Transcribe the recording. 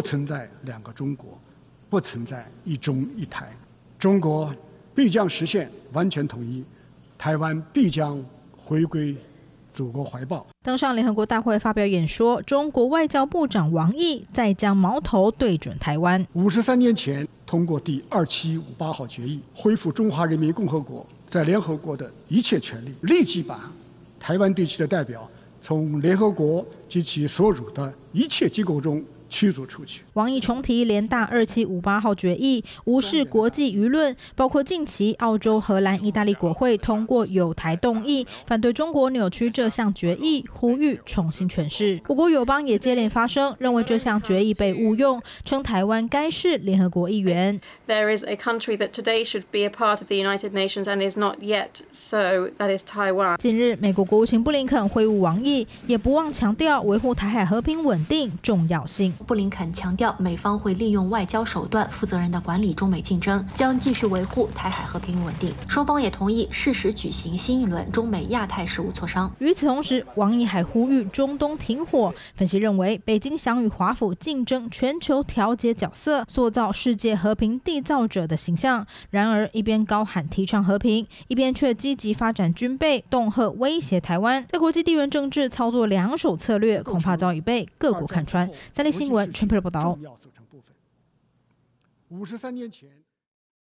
不存在两个中国，不存在一中一台，中国必将实现完全统一，台湾必将回归祖国怀抱。登上联合国大会发表演说，中国外交部长王毅再将矛头对准台湾。五十三年前通过第二七五八号决议，恢复中华人民共和国在联合国的一切权利，立即把台湾地区的代表从联合国及其所属的一切机构中。驱逐出去。王毅重提联大二七五八号决议，无视国际舆论，包括近期澳洲、荷兰、意大利国会通过有台动议，反对中国扭曲这项决议，呼吁重新诠释。我国友邦也接连发声，认为这项决议被误用，称台湾该是联合国议员。There is a country that today should be a part of the United Nations and is not yet, so that is Taiwan. 近日，美国国务卿布林肯会晤王毅，也不忘强调维护台海和平稳定重要性。布林肯强调，美方会利用外交手段，负责任地管理中美竞争，将继续维护台海和平与稳定。双方也同意适时举行新一轮中美亚太事务磋商。与此同时，王毅还呼吁中东停火。分析认为，北京想与华府竞争全球调节角色，塑造世界和平缔造者的形象。然而，一边高喊提倡和平，一边却积极发展军备，恫吓威胁台湾，在国际地缘政治操作两手策略，恐怕早已被各国看穿。三立新全部报道。五十三年前。